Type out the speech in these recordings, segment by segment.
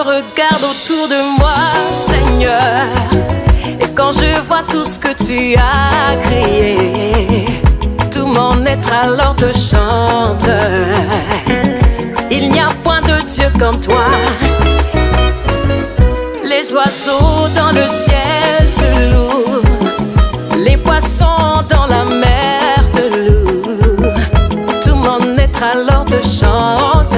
autour de moi, Seigneur. Et quand je vois tout ce que tu as créé, tout mon être alors te chante. Il n'y a point de Dieu comme toi. Les oiseaux dans le ciel te louent, les poissons dans la mer te louent. Tout mon être alors te chante.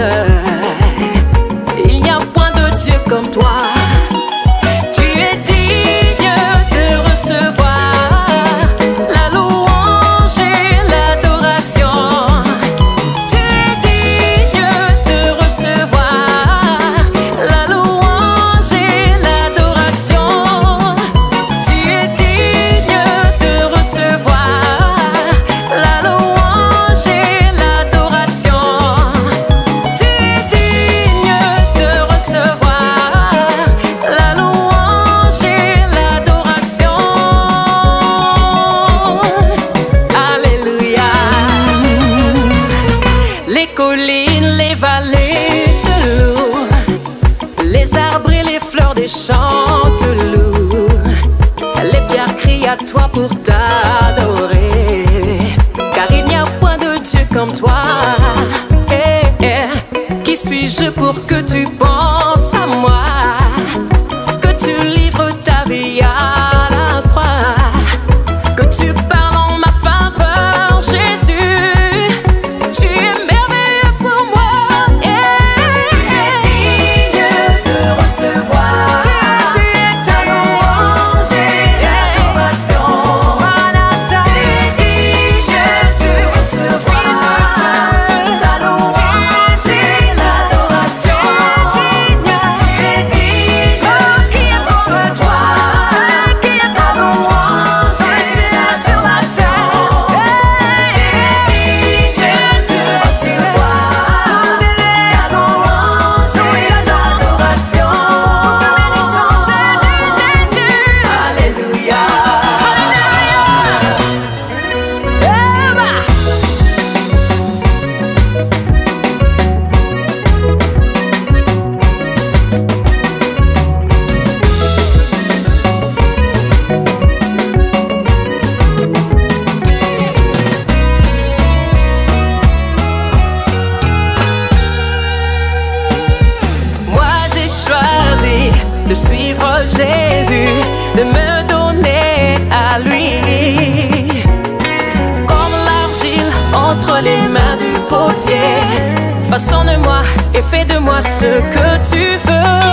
Chante loup. Les pierres crient à toi pour t'adorer. Car il n'y a point de Dieu comme toi. Eh, eh. Qui suis-je pour que tu penses à moi? Façonne-moi et fais de moi ce que tu veux.